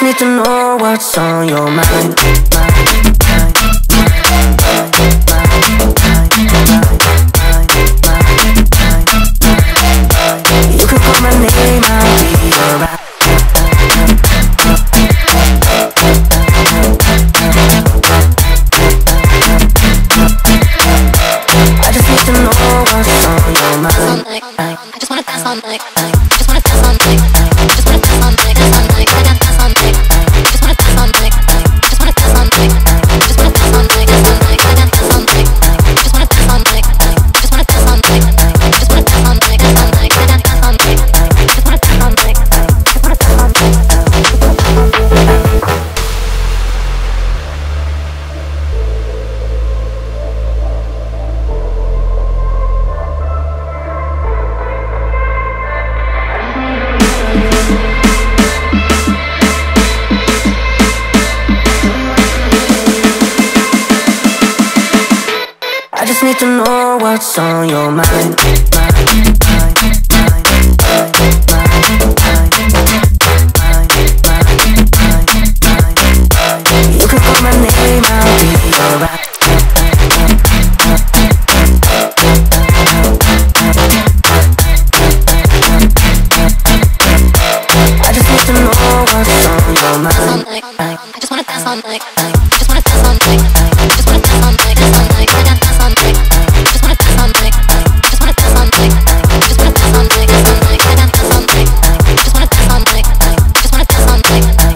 just need to know what's on your mind, mind, mind. I just wanna dance all night. I just wanna dance all night. I just wanna need to know what's on your mind, mind, mind, mind, mind, mind, mind. like